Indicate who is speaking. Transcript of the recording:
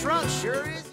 Speaker 1: trunk sure is.